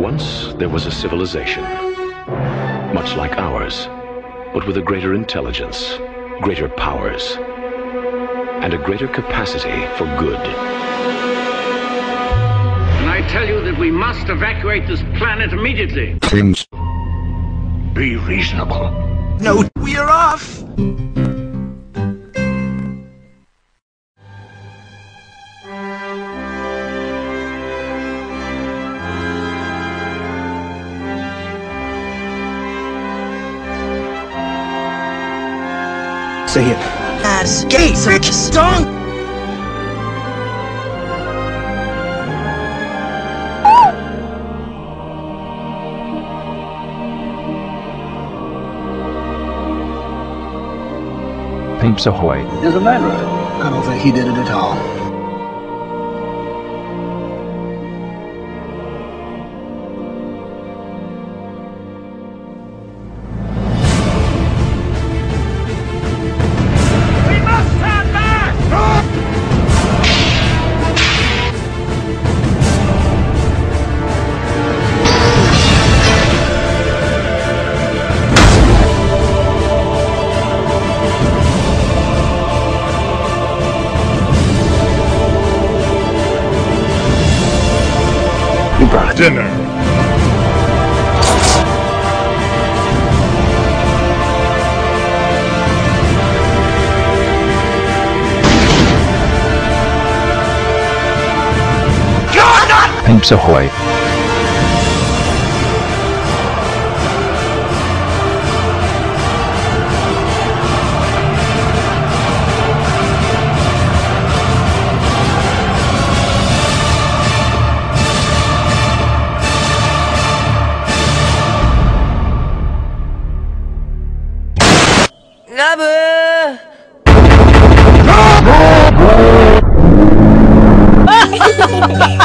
Once there was a civilization, much like ours, but with a greater intelligence, greater powers, and a greater capacity for good. And I tell you that we must evacuate this planet immediately. Things. Be reasonable. No, we are off! Say it. As gates are strong. Pimps ahoy. There's a man right. I don't think he did it at all. Dinner? Pimps ahoy. Ha ha ha ha!